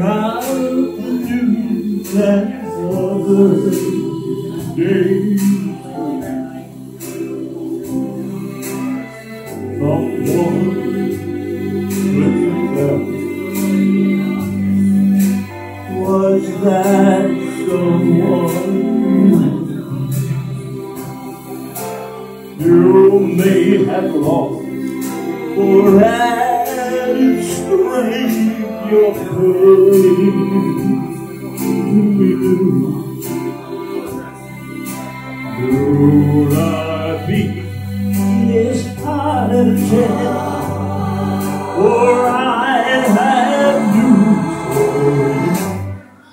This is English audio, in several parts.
out the news as other days. Someone up. Was that someone? You may have lost strayed your not be disheartened, for I have news.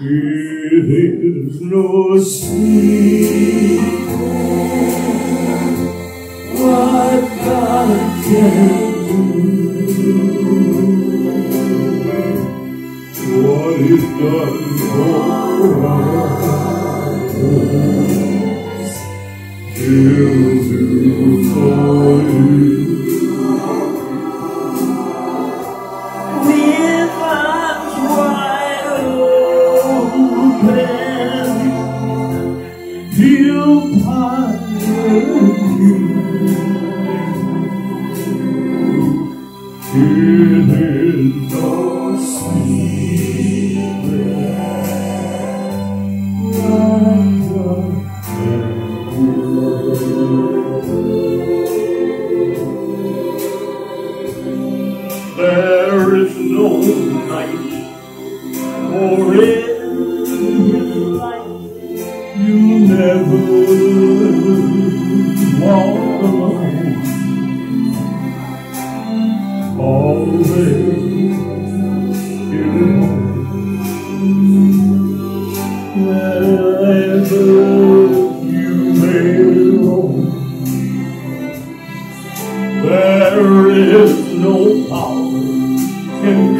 It is no secret what God can is done for us, He'll do. With arms wide open, He'll pardon you. It is no night or in His light you never walk alone. Always you may roam. There is no power can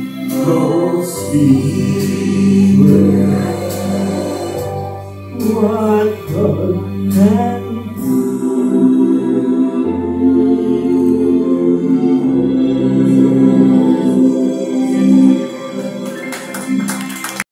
no secret what